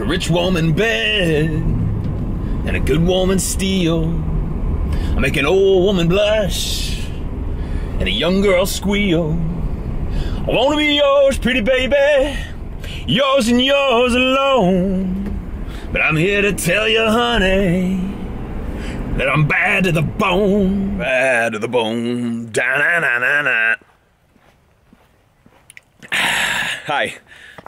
a rich woman bed and a good woman steal. I make an old woman blush and a young girl squeal. I wanna be yours, pretty baby, yours and yours alone. But I'm here to tell you, honey, that I'm bad to the bone. Bad to the bone. Da na na na na. Hi.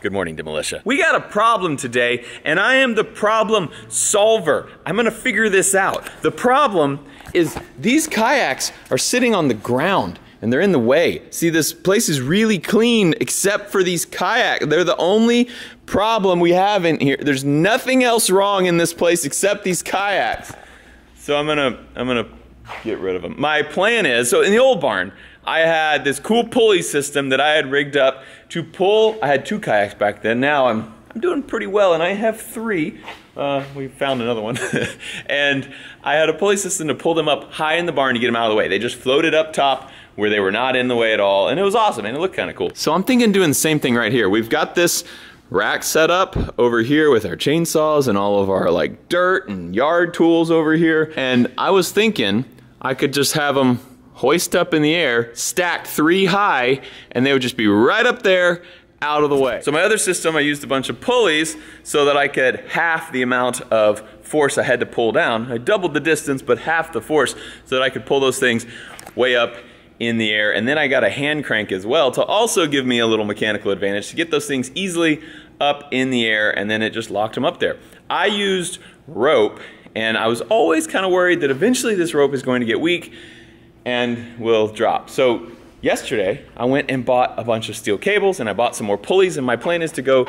Good morning Demolitia. We got a problem today, and I am the problem solver. I'm gonna figure this out. The problem is these kayaks are sitting on the ground and they're in the way. See, this place is really clean except for these kayaks. They're the only problem we have in here. There's nothing else wrong in this place except these kayaks. So I'm gonna, I'm gonna get rid of them. My plan is, so in the old barn, I had this cool pulley system that I had rigged up to pull. I had two kayaks back then. Now I'm I'm doing pretty well, and I have three. Uh, we found another one. and I had a pulley system to pull them up high in the barn to get them out of the way. They just floated up top where they were not in the way at all, and it was awesome, and it looked kind of cool. So I'm thinking doing the same thing right here. We've got this rack set up over here with our chainsaws and all of our like dirt and yard tools over here. And I was thinking I could just have them hoist up in the air, stacked three high, and they would just be right up there out of the way. So my other system, I used a bunch of pulleys so that I could half the amount of force I had to pull down. I doubled the distance, but half the force so that I could pull those things way up in the air. And then I got a hand crank as well to also give me a little mechanical advantage to get those things easily up in the air and then it just locked them up there. I used rope and I was always kind of worried that eventually this rope is going to get weak and will drop. So yesterday I went and bought a bunch of steel cables and I bought some more pulleys and my plan is to go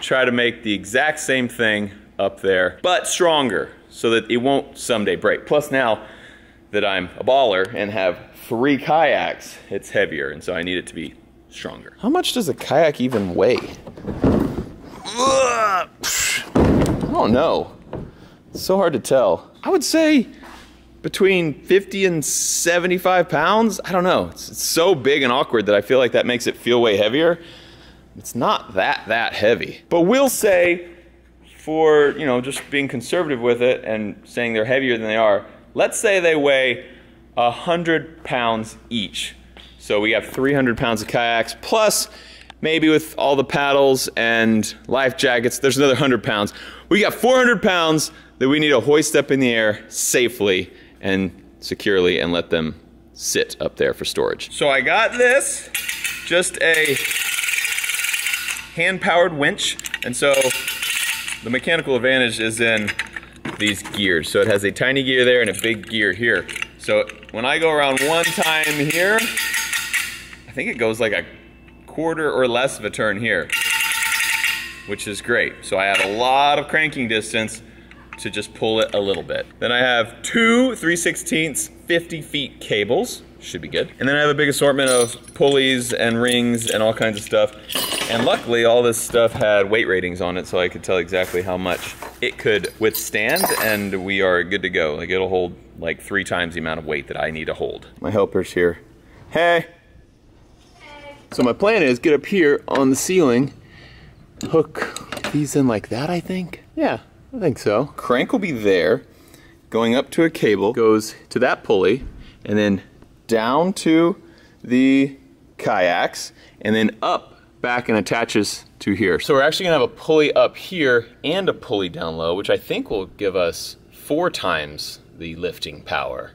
try to make the exact same thing up there, but stronger so that it won't someday break. Plus now that I'm a baller and have three kayaks, it's heavier and so I need it to be stronger. How much does a kayak even weigh? I don't know. So hard to tell. I would say between 50 and 75 pounds. I don't know. It's, it's, so big and awkward that I feel like that makes it feel way heavier. It's not that that heavy. But we'll say for, you know, just being conservative with it and saying they're heavier than they are, let's say they weigh 100 pounds each. So we have 300 pounds of kayaks plus maybe with all the paddles and life jackets, there's another 100 pounds. We got 400 pounds that we need to hoist up in the air safely and securely and let them sit up there for storage. So I got this, just a hand-powered winch, and so the mechanical advantage is in these gears. So it has a tiny gear there and a big gear here. So when I go around one time here, I think it goes like a quarter or less of a turn here, which is great. So I have a lot of cranking distance to just pull it a little bit. Then I have two 3 16 50 feet cables, should be good. And then I have a big assortment of pulleys and rings and all kinds of stuff. And luckily all this stuff had weight ratings on it so I could tell exactly how much it could withstand and we are good to go. Like it'll hold like three times the amount of weight that I need to hold. My helper's here. Hey! hey. So my plan is get up here on the ceiling, hook these in like that I think. Yeah, I think so. Crank will be there, going up to a cable, goes to that pulley, and then down to the kayaks, and then up back and attaches to here. So we're actually gonna have a pulley up here and a pulley down low, which I think will give us four times the lifting power.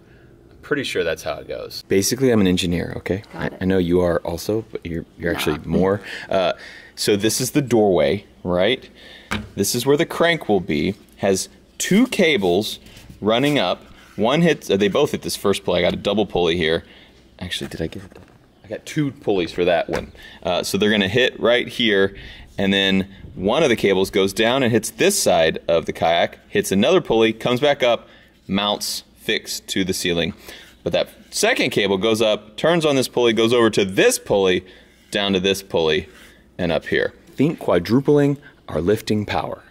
I'm pretty sure that's how it goes. Basically, I'm an engineer, okay? I, I, know you are also, but you're, you're actually more. Uh, so this is the doorway, right? This is where the crank will be. Has two cables running up. One hits, uh, they both hit this first pulley. I got a double pulley here. Actually, did I get, I got two pulleys for that one. Uh, so they're gonna hit right here and then one of the cables goes down and hits this side of the kayak, hits another pulley, comes back up, mounts fixed to the ceiling. But that second cable goes up, turns on this pulley, goes over to this pulley, down to this pulley, and up here. Think quadrupling our lifting power.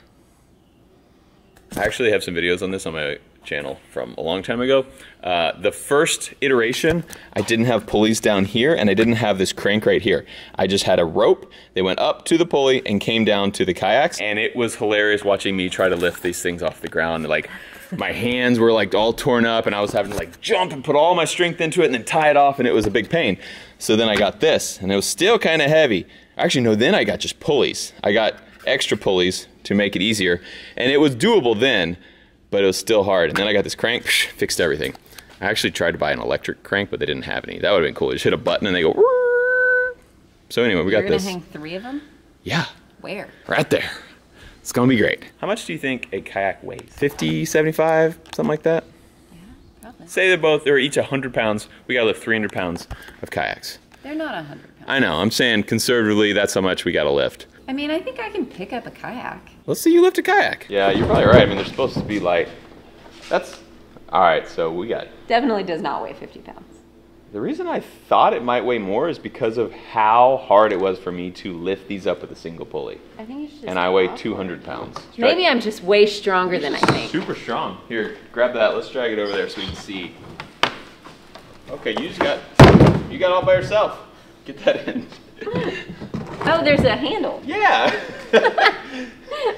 I actually have some videos on this on my channel from a long time ago. Uh, the first iteration, I didn't have pulleys down here and I didn't have this crank right here. I just had a rope. They went up to the pulley and came down to the kayaks. And it was hilarious watching me try to lift these things off the ground. Like my hands were like all torn up and I was having to like jump and put all my strength into it and then tie it off and it was a big pain. So then I got this and it was still kind of heavy. Actually, no, then I got just pulleys. I got extra pulleys to make it easier. And it was doable then, but it was still hard. And then I got this crank, psh, fixed everything. I actually tried to buy an electric crank, but they didn't have any. That would have been cool. You just hit a button and they go. So anyway, we You're got gonna hang three of them? Yeah, Where? right there. It's gonna be great. How much do you think a kayak weighs? 50, 75, something like that? Yeah, Probably. Say they're both, they're each 100 pounds. We gotta lift 300 pounds of kayaks. They're not a hundred pounds. I know, I'm saying conservatively, that's how much we gotta lift. I mean, I think I can pick up a kayak. Let's see you lift a kayak. Yeah, you're probably right. I mean, they're supposed to be light. That's, all right, so we got, Definitely does not weigh 50 pounds. the reason I thought it might weigh more is because of how hard it was for me to lift these up with a single pulley. I think you should. And I weigh 200 pounds. Maybe I'm just way stronger than I think. Super strong. Here, grab that. Let's drag it over there so we can see. Okay, you just got, you got all by yourself. Get that in. Oh, there's a handle. Yeah.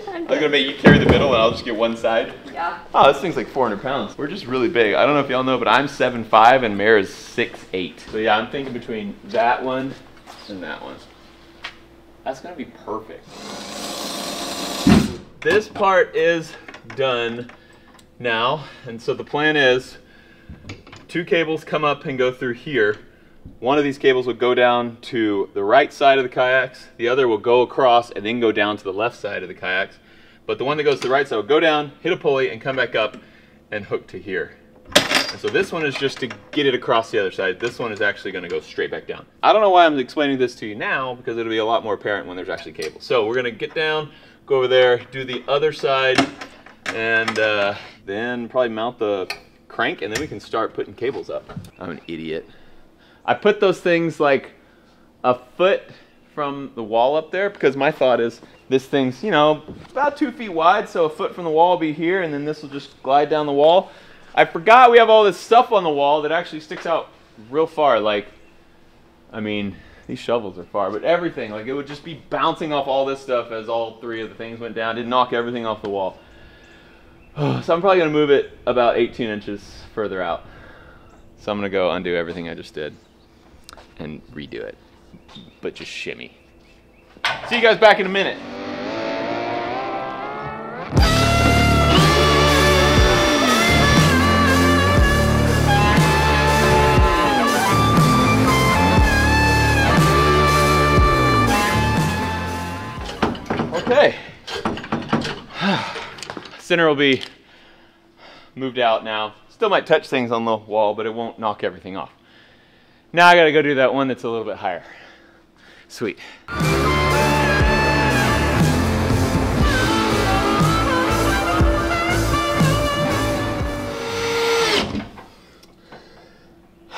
I'm gonna make you carry the middle and I'll just get one side. Yeah. Oh, this thing's like 400 pounds. We're just really big. I don't know if y'all know, but I'm 7'5 and Mare is 6'8. So yeah, I'm thinking between that one and that one. That's gonna be perfect. This part is done now. And so the plan is two cables come up and go through here. One of these cables will go down to the right side of the kayaks. The other will go across and then go down to the left side of the kayaks. But the one that goes to the right side will go down, hit a pulley, and come back up and hook to here. And so this one is just to get it across the other side. This one is actually going to go straight back down. I don't know why I'm explaining this to you now because it'll be a lot more apparent when there's actually cables. So we're going to get down, go over there, do the other side, and uh, then probably mount the crank, and then we can start putting cables up. I'm an idiot. I put those things like a foot from the wall up there because my thought is this thing's, you know, about two feet wide, so a foot from the wall will be here, and then this will just glide down the wall. I forgot we have all this stuff on the wall that actually sticks out real far. Like, I mean, these shovels are far, but everything, like, it would just be bouncing off all this stuff as all three of the things went down. It'd knock everything off the wall. So I'm probably gonna move it about 18 inches further out. So I'm gonna go undo everything I just did and redo it, but just shimmy. See you guys back in a minute. Okay. Center will be moved out now. Still might touch things on the wall, but it won't knock everything off. Now I gotta go do that one that's a little bit higher. Sweet.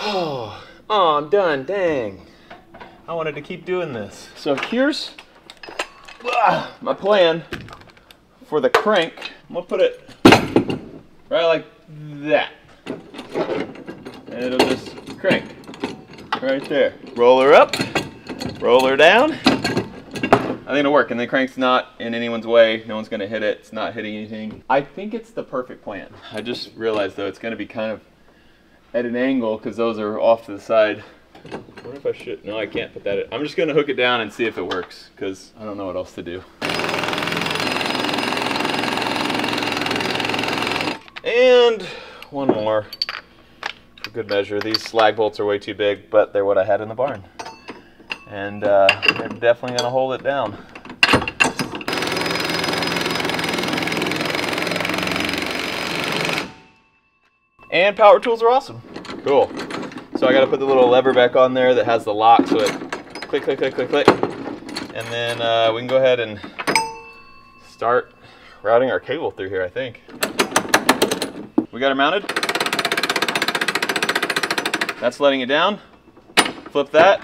Oh, oh, I'm done. Dang. I wanted to keep doing this. So here's ah, my plan for the crank. I'm gonna put it right like that. And it'll just crank right there. Roll her up, roll her down. I think it'll work, and the crank's not in anyone's way. No one's gonna hit it. It's not hitting anything. I think it's the perfect plan. I just realized though it's gonna be kind of at an angle because those are off to the side. I wonder if I should. No, I can't put that. In. I'm just gonna hook it down and see if it works because I don't know what else to do. And one more good measure. These lag bolts are way too big, but they're what I had in the barn. And uh, they're definitely going to hold it down. And power tools are awesome. Cool. So I got to put the little lever back on there that has the lock so it click, click, click, click, click. And then uh, we can go ahead and start routing our cable through here, I think. We got it mounted. That's letting it down. Flip that.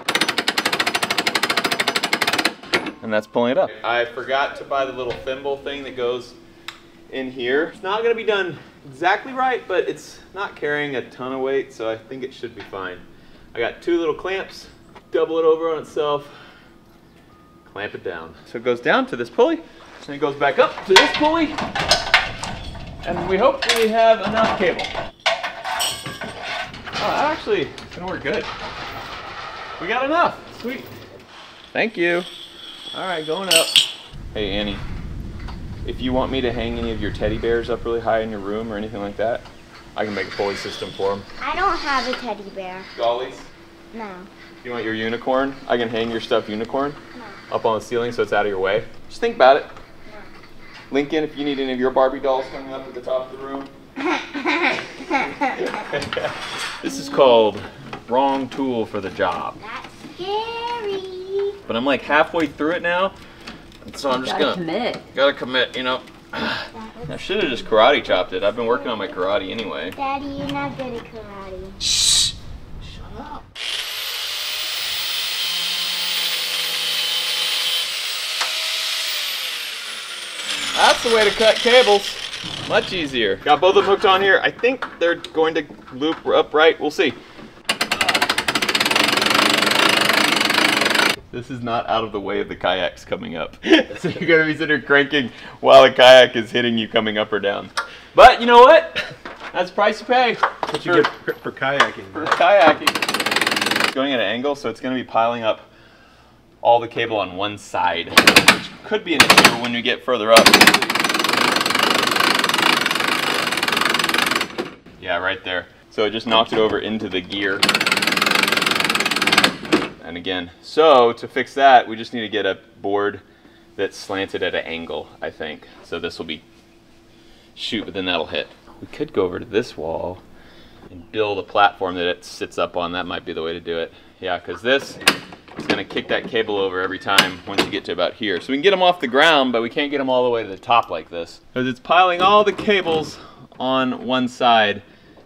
And that's pulling it up. I forgot to buy the little thimble thing that goes in here. It's not gonna be done exactly right, but it's not carrying a ton of weight, so I think it should be fine. I got two little clamps, double it over on itself, clamp it down. So it goes down to this pulley, and it goes back up to this pulley, and we hopefully have enough cable. Oh, that actually it's gonna work good. We got enough. Sweet. Thank you. All right, going up. Hey, Annie. If you want me to hang any of your teddy bears up really high in your room or anything like that, I can make a pulley system for them. I don't have a teddy bear. Dollies? No. You want your unicorn? I can hang your stuffed unicorn No. up on the ceiling so it's out of your way. Just think about it. No. Lincoln, if you need any of your Barbie dolls coming up at the top of the room. this is called wrong tool for the job. That's scary. But I'm like halfway through it now, and so I'm just Gotta gonna commit. gotta commit. You know, I should have just karate chopped it. I've been working on my karate anyway. Daddy, you're not good at karate. Shh. Shut up. That's the way to cut cables. Much easier. Got both of them hooked on here. I think they're going to loop upright. We'll see. This is not out of the way of the kayaks coming up. so you're gonna be sitting here cranking while the kayak is hitting you coming up or down. But you know what? That's the price you pay. What you get for, for kayaking. for kayaking. It's going at an angle, so it's going to be piling up all the cable on one side, which could be an issue when you get further up. Yeah, right there. So it just knocked it over into the gear. And again, so to fix that, we just need to get a board that's slanted at an angle, I think. So this will be shoot, but then that'll hit. We could go over to this wall and build a platform that it sits up on. That might be the way to do it. Yeah, because this is going to kick that cable over every time once you get to about here. So we can get them off the ground, but we can't get them all the way to the top like this. Because it's piling all the cables on one side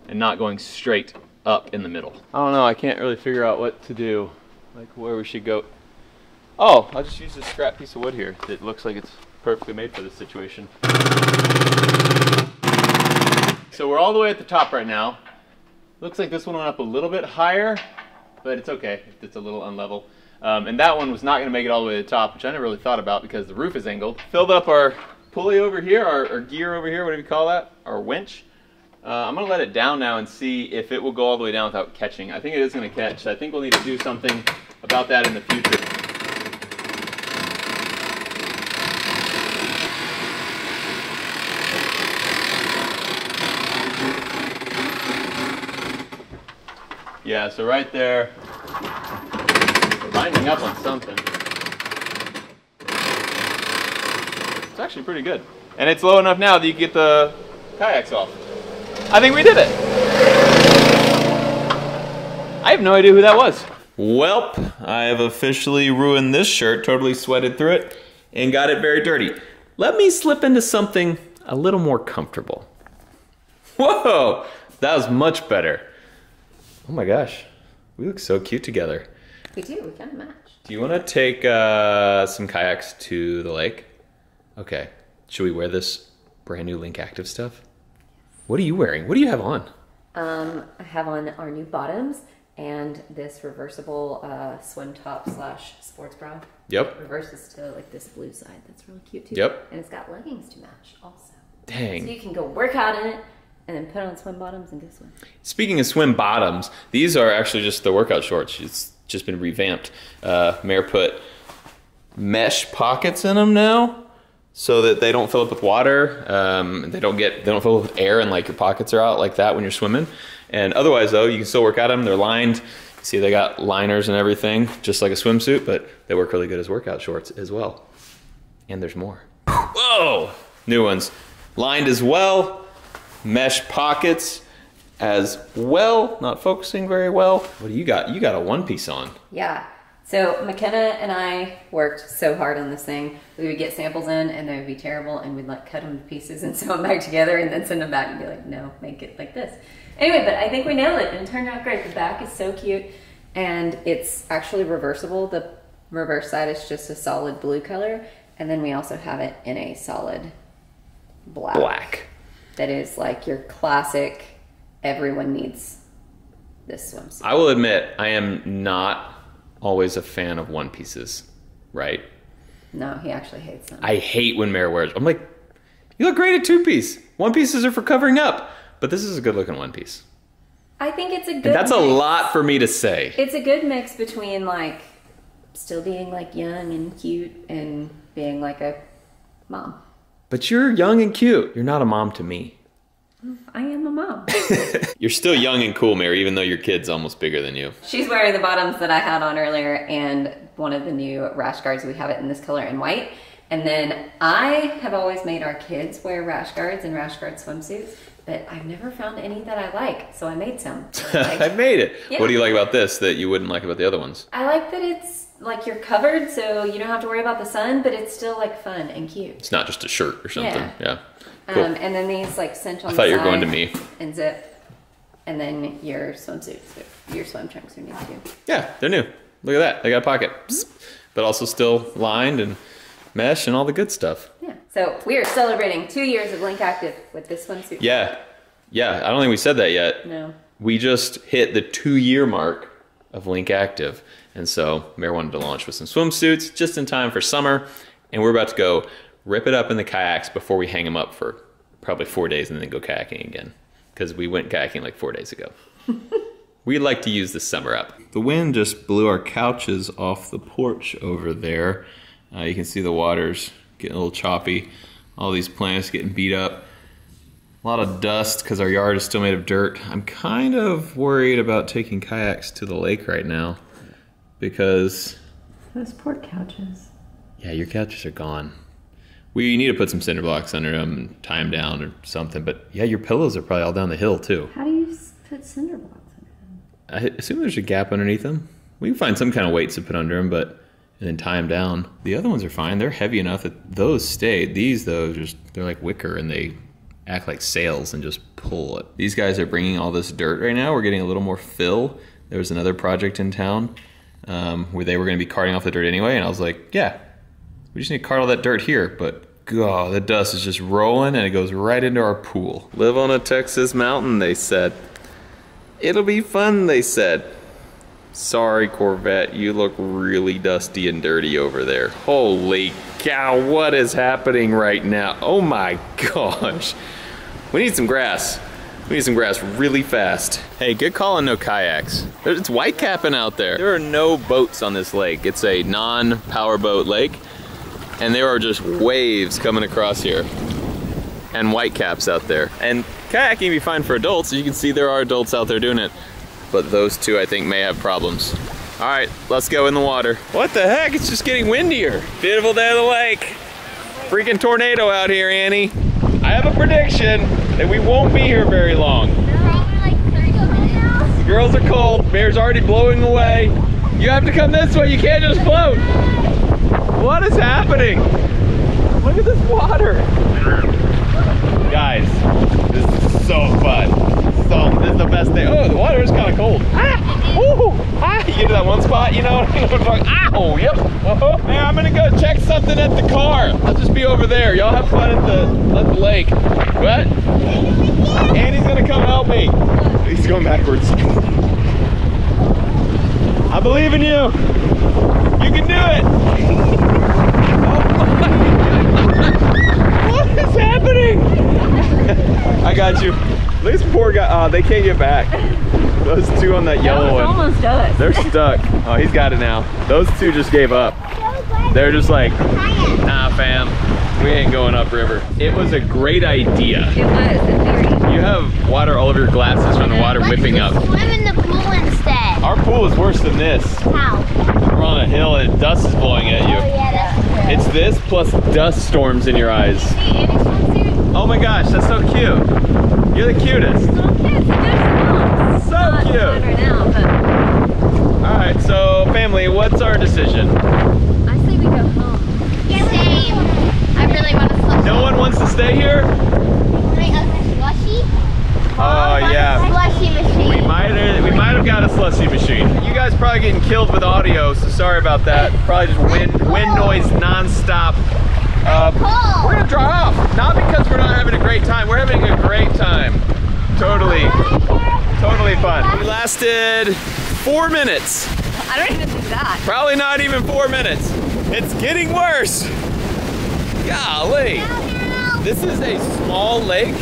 and not going straight up in the middle. I don't know, I can't really figure out what to do. Like where we should go. Oh, I'll just use this scrap piece of wood here that looks like it's perfectly made for this situation. So we're all the way at the top right now. Looks like this one went up a little bit higher, but it's okay. It's a little unlevel. Um, and that one was not going to make it all the way to the top, which I never really thought about because the roof is angled. Filled up our pulley over here, our, our gear over here, whatever you call that, our winch. Uh, I'm going to let it down now and see if it will go all the way down without catching. I think it is going to catch. I think we'll need to do something about that in the future. Yeah, so right there, binding up on something. It's actually pretty good. And it's low enough now that you get the kayaks off. I think we did it. I have no idea who that was. Welp, I have officially ruined this shirt, totally sweated through it, and got it very dirty. Let me slip into something a little more comfortable. Whoa, that was much better. Oh my gosh, we look so cute together. We do. We kind of match. Do you want to take uh, some kayaks to the lake? Okay. Should we wear this brand new Linc Active stuff? What are you wearing? What do you have on? Um, I have on our new bottoms and this reversible uh, swim top slash sports bra. Yep. Reverses to like this blue side. That's really cute too. Yep. And it's got leggings to match also. Dang. So you can go work out in it and then put on swim bottoms and go swim. Speaking of swim bottoms, these are actually just the workout shorts. It's just been revamped. Uh, Mare put mesh pockets in them now, so that they don't fill up with water. Um, they don't get they don't fill up with air, and like your pockets are out like that when you're swimming. And otherwise, though, you can still work out them. They're lined. See, they got liners and everything, just like a swimsuit, but they work really good as workout shorts as well. And there's more. Whoa! New ones. Lined as well. Mesh pockets as well. Not focusing very well. What do you got? You got a one piece on. Yeah. So McKenna and I worked so hard on this thing. We would get samples in and they would be terrible and we'd like cut them to pieces and sew them back together and then send them back and be like, no, make it like this. Anyway, but I think we nailed it and it turned out great. The back is so cute and it's actually reversible. The reverse side is just a solid blue color and then we also have it in a solid black. black. That is like your classic. Everyone needs this swimsuit. I will admit, I am not always a fan of one pieces, right? no, he actually hates them. I hate when Mare wears. I'm like, you look great at two piece. One pieces are for covering up, but this is a good looking one piece. I think it's a good. And that's a lot for me to say. It's a good mix between like still being like young and cute and being like a mom. But you're young and cute. You're not a mom to me. I am a mom. You're still young and cool, Mary, even though your kid's almost bigger than you. She's wearing the bottoms that I had on earlier and one of the new rash guards. We have it in this color and white. And then I have always made our kids wear rash guards and rash guard swimsuits, but I've never found any that I like, so I made some. I Like, made it. Yeah. What do you like about this that you wouldn't like about the other ones? I like that it's like you're covered, so you don't have to worry about the sun, but it's still like fun and cute. It's not just a shirt or something. Yeah. Yeah. Cool. Um, and then these like cinch on I thought the you were going to me. and zip, and then your swimsuits, your swim trunks are new too. Yeah, they're new. Look at that. They got a pocket. But also still lined and mesh and all the good stuff. Yeah. So we are celebrating two years of Linc Active with this swimsuit. Yeah. Yeah. I don't think we said that yet. No. We just hit the two year mark of Linc Active. And so Mare wanted to launch with some swimsuits just in time for summer. And we're about to go rip it up in the kayaks before we hang them up for probably four days and then go kayaking again. Because we went kayaking like four days ago. We'd like to use the summer up. The wind just blew our couches off the porch over there. Uh, you can see the water's getting a little choppy. All these plants getting beat up. A lot of dust because our yard is still made of dirt. I'm kind of worried about taking kayaks to the lake right now because, Those poor couches. yeah, your couches are gone. We need to put some cinder blocks under them and tie them down or something. But yeah, your pillows are probably all down the hill too. How do you put cinder blocks in? I assume there's a gap underneath them. We can find some kind of weights to put under them, but and then tie them down. The other ones are fine. They're heavy enough that those stay. These though, just they're like wicker and they act like sails and just pull it. These guys are bringing all this dirt right now. We're getting a little more fill. There was another project in town um, where they were going to be carting off the dirt anyway, and I was like, yeah, we just need to cart all that dirt here, but God, the dust is just rolling and it goes right into our pool. Live on a Texas mountain, they said. It'll be fun, they said. Sorry, Corvette, you look really dusty and dirty over there. Holy cow, what is happening right now? Oh my gosh. We need some grass. We need some grass really fast. Hey, good call on no kayaks. It's white capping out there. There are no boats on this lake. It's a non-powerboat lake, and there are just waves coming across here and white caps out there. And kayaking can be fine for adults. You can see there are adults out there doing it. But those two, I think, may have problems. All right, let's go in the water. What the heck? It's just getting windier. Beautiful day of the lake. Freaking tornado out here, Annie. I have a prediction that we won't be here very long. Like 30 minutes now. The girls are cold. Bear's already blowing away. You have to come this way. You can't just float. What is happening? Look at this water. Guys, this is so fun. So this is the best day. Oh, the water is kind of cold. Ah, ooh, ah. You get to that one spot, you know mean? Ow, yep. Uh-huh. Hey, I'm gonna go check something at the car. I'll just be over there. Y'all have fun at the at the lake. What? Andy's gonna come help me. He's going backwards. I believe in you. You can do it. what is happening? I got you. This poor guy. Oh, they can't get back. Those two on that yellow one. almost does. They're stuck. Oh, he's got it now. Those two just gave up. They're just like, nah, fam. We ain't going upriver. It was a great idea. It was. You have water all over your glasses from the water whipping up. Swim in the pool instead. Our pool is worse than this. How? We're on a hill and dust is blowing at Oh you. yeah, that's true. It's this plus dust storms in your eyes. See Annie's swimsuit? Oh my gosh, that's so cute. You're the cutest. Little kids, they're small. So Not cute. right now, but All right, so family, what's our decision? I say we go home. Same. I really want to swim. No one wants to stay here? Wait, a slushy? Oh yeah. Slushy machine. We might we might have got a slushy machine. You guys probably getting killed with audio, so sorry about that. Probably just wind wind noise nonstop. Uh, we're gonna dry off, not because we're not having a great time. We're having a great time. totally, totally fun. We lasted four minutes. I don't even do that. Probably not even four minutes. It's getting worse. Golly. This is a small lake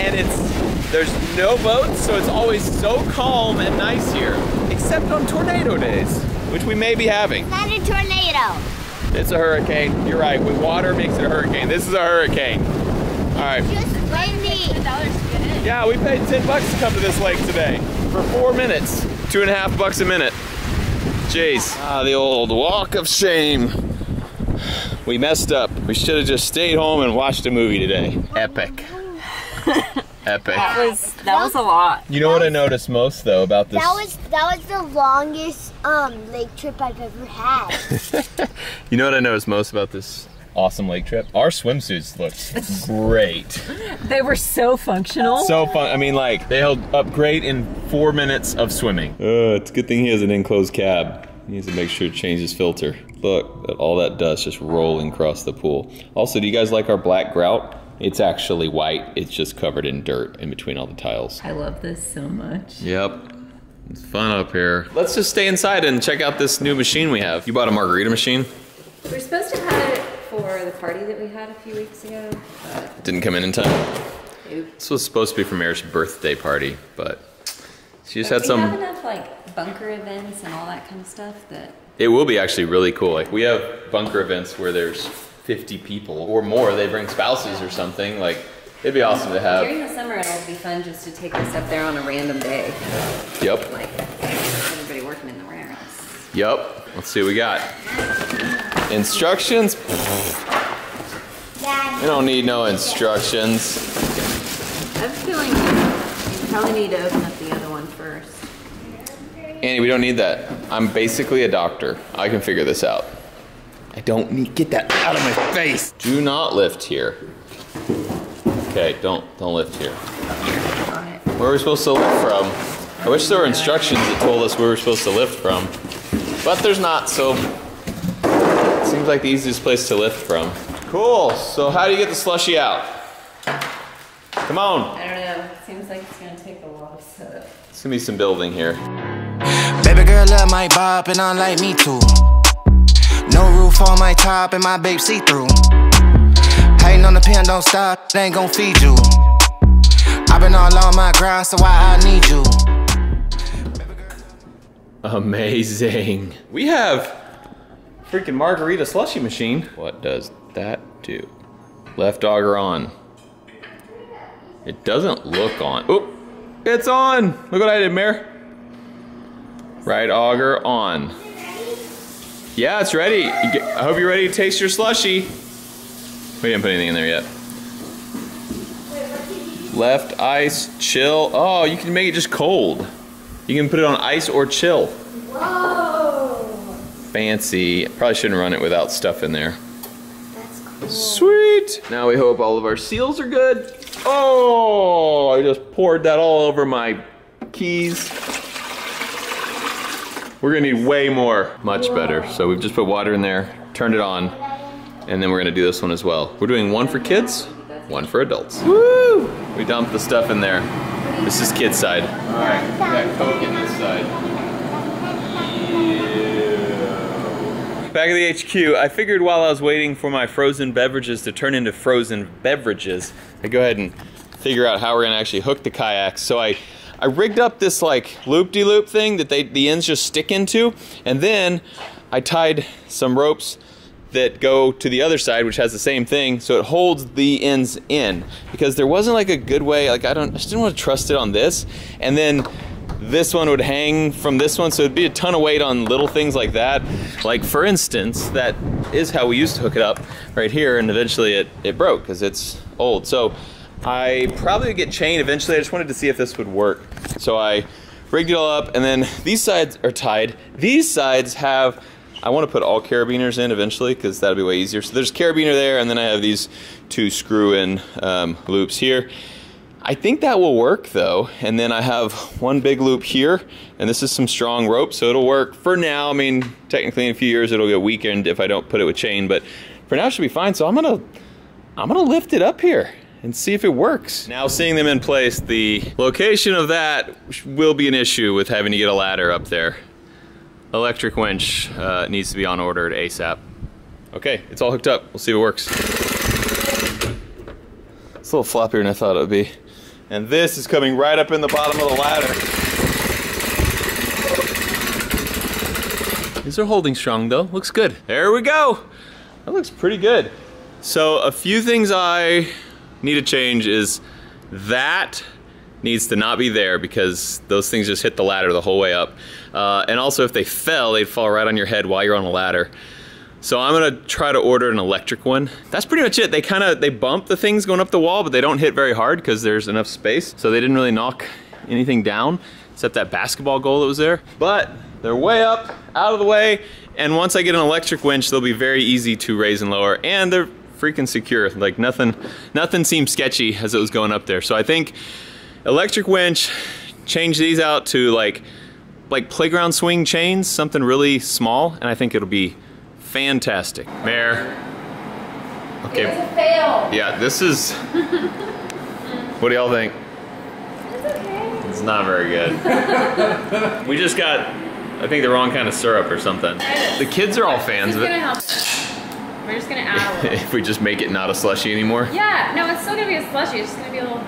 and it's there's no boats, so it's always so calm and nice here. Except on tornado days, which we may be having. Not a tornado. It's a hurricane. You're right. When water makes it a hurricane. This is a hurricane. All right. Just windy. Yeah, we paid 10 bucks to come to this lake today for four minutes. Two and a half bucks a minute. Jeez. Ah, the old walk of shame. We messed up. We should have just stayed home and watched a movie today. Epic. Epic. That was that was a lot. You know what I noticed most though about this? That was that was the longest um lake trip I've ever had. You know what I noticed most about this awesome lake trip? Our swimsuits looked great. They were so functional. So fun. I mean, like, they held up great in four minutes of swimming. Uh, it's a good thing he has an enclosed cab. He needs to make sure to change his filter. Look, at all that dust just rolling across the pool. Also, do you guys like our black grout? It's actually white. It's just covered in dirt in between all the tiles. I love this so much. Yep. It's fun up here. Let's just stay inside and check out this new machine we have. You bought a margarita machine? We're supposed to have it for the party that we had a few weeks ago, Didn't come in in time. oops. This was supposed to be for Mary's birthday party, but she just But had we some. have enough like bunker events and all that kind of stuff that It will be actually really cool. Like we have bunker events where there's 50 people or more. They bring spouses or something. Like it'd be awesome to have. during the summer it'll be fun just to take us up there on a random day. Yep. Like everybody working in the warehouse. Yep. Let's see what we got. Instructions? Dad, We don't need no instructions. I have a feeling you probably need to open up the other one first. Annie, we don't need that. I'm basically a doctor. I can figure this out. I don't need get that out of my face. Do not lift here. Okay, don't don't lift here. On it. Where are we supposed to lift from? I wish there were instructions that told us where we're supposed to lift from. But there's not, so it seems like the easiest place to lift from. Cool. So how do you get the slushy out? Come on. I don't know. Seems like it's gonna take a lot of setup. It's gonna be some building here. Baby girl love my bop and I like me too. No roof on my top and my babe see through. Hating on the pen, don't stop, they ain't gon' feed you. i been all on my grind, so why I need you. Amazing. We have freaking margarita slushy machine. What does that do? Left auger on. It doesn't look on. Oh, it's on. Look what I did, Mare. Right auger on. Yeah, it's ready. Get- I hope you're ready to taste your slushy. We didn't put anything in there yet. Left ice, chill. Oh, you can make it just cold. You can put it on ice or chill. whoa, Fancy. Probably shouldn't run it without stuff in there. that's cool. Sweet. Now we hope all of our seals are good. Oh, I just poured that all over my keys. We're gonna need way more. Much better. So we've just put water in there, turned it on, and then we're gonna do this one as well. We're doing one for kids, one for adults. Woo! We dumped the stuff in there. This is kids side. All right, we got Coke in this side. Back at the HQ, I figured while I was waiting for my frozen beverages to turn into frozen beverages, I'd go ahead and figure out how we're gonna actually hook the kayaks. So I, I rigged up this like loop-de-loop thing that they the ends just stick into, and then I tied some ropes that go to the other side, which has the same thing, so it holds the ends in. Because there wasn't like a good way, like I don't, I just didn't want to trust it on this, and then this one would hang from this one, so it'd be a ton of weight on little things like that. Like for instance, that is how we used to hook it up right here, and eventually it, it broke because it's old. So I probably would get chain eventually. I just wanted to see if this would work. So I rigged it all up, and then these sides are tied. These sides have, I want to put all carabiners in eventually because that'll be way easier. So there's carabiner there, and then I have these two screw-in um, loops here. I think that will work though. And then I have one big loop here, and this is some strong rope, so it'll work for now. I mean, technically in a few years it'll get weakened if I don't put it with chain, but for now it should be fine. So I'm gonna, I'm gonna lift it up here and see if it works. Now seeing them in place, the location of that will be an issue with having to get a ladder up there. Electric winch uh, needs to be on order ASAP. Okay, it's all hooked up. We'll see if it works. It's a little floppier than I thought it would be. And this is coming right up in the bottom of the ladder. These are holding strong though. Looks good. There we go. That looks pretty good. So a few things I need to change is that needs to not be there because those things just hit the ladder the whole way up. Uh, and also if they fell, they'd fall right on your head while you're on a ladder. So I'm gonna try to order an electric one. That's pretty much it. They kind of, they bump the things going up the wall, but they don't hit very hard because there's enough space. So they didn't really knock anything down except that basketball goal that was there. But they're way up, out of the way, and once I get an electric winch, they'll be very easy to raise and lower, and they're freaking secure. Like nothing, nothing seemed sketchy as it was going up there. So I think electric winch, change these out to like, like playground swing chains, something really small, and I think it'll be fantastic. Mare. Okay. It a fail. Yeah, this is. what do y'all think? It's okay. It's not very good. we just got, I think, the wrong kind of syrup or something. The kids are all fans of it. We're just gonna add a little. if we just make it not a slushy anymore. yeah, no, it's still gonna be a slushy. It's just gonna be a little.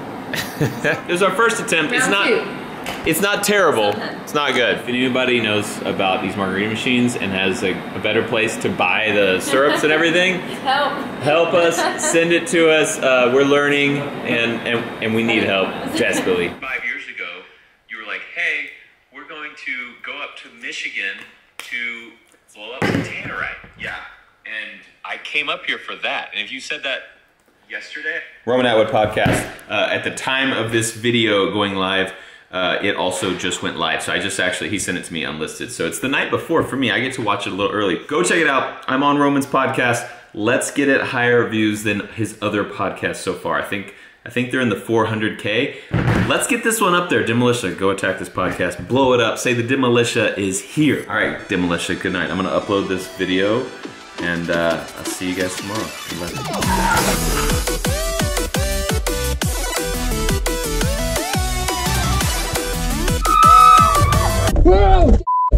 This is our first attempt. It's not. two. It's not terrible. It's not good. If anybody knows about these margarita machines and has a, a better place to buy the syrups and everything, Help. help us. Send it to us. Uh, we're learning and, and and we need help desperately. five years ago, you were like, hey, we're going to go up to Michigan to blow up the tannerite. Yeah. And I came up here for that. And if you said that yesterday, Roman Atwood podcast. Uh, at the time of this video going live, uh, it also just went live. So I just actually, he sent it to me unlisted. So it's the night before for me. I get to watch it a little early. Go check it out. I'm on Roman's podcast. Let's get it higher views than his other podcasts so far. I think I think they're in the 400k. Let's get this one up there. Demolitia, go attack this podcast. Blow it up. Say the Demolitia is here. All right, Demolitia, good night. I'm gonna upload this video and uh, I'll see you guys tomorrow.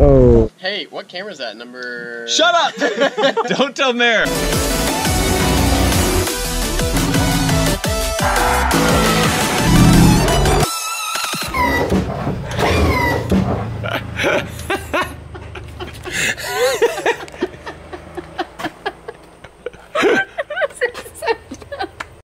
Oh. Hey, what camera is that? Number. Shut up! Don't tell Mare.